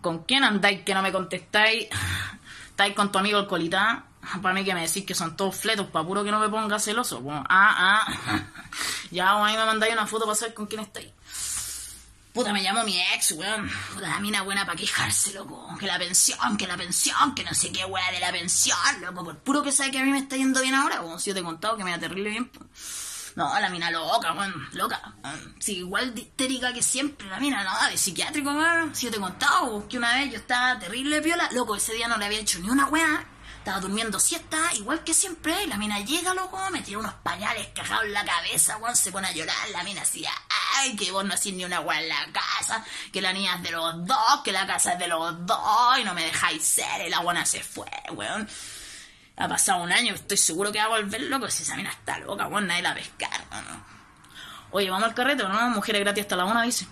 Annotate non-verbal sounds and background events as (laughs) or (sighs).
¿con quién andáis que no me contestáis? (sighs) ¿Estáis con tu amigo el colita? Para mí que me decís que son todos fletos, para puro que no me ponga celoso. Bueno, ah, ah. (laughs) Ya, vos ahí me mandáis una foto para saber con quién estáis. Puta, me llamó mi ex, weón. Puta, la mina buena para quejarse, loco. Que la pensión, que la pensión, que no sé qué weá de la pensión, loco. Por puro que sabe que a mí me está yendo bien ahora, como si yo te he contado que me da terrible bien. po. No, la mina loca, weón, loca. igual de histérica que siempre, la mina, no, de psiquiátrico, weón. Si yo te he contado, que una vez yo estaba terrible piola, loco, ese día no le había hecho ni una weá. Estaba durmiendo siesta, igual que siempre, y la mina llega, loco, me tira unos pañales cagados en la cabeza, weón, se pone a llorar, la mina así, ay, que vos no hacís ni una weá en la casa, que la niña es de los dos, que la casa es de los dos, y no me dejáis ser, y la buena se fue, weón. Ha pasado un año, estoy seguro que va a volver loco, si esa mina está loca, weón, nadie la pescar, weón. Oye, vamos al carrete, ¿o ¿no? Mujeres gratis hasta la una, dice.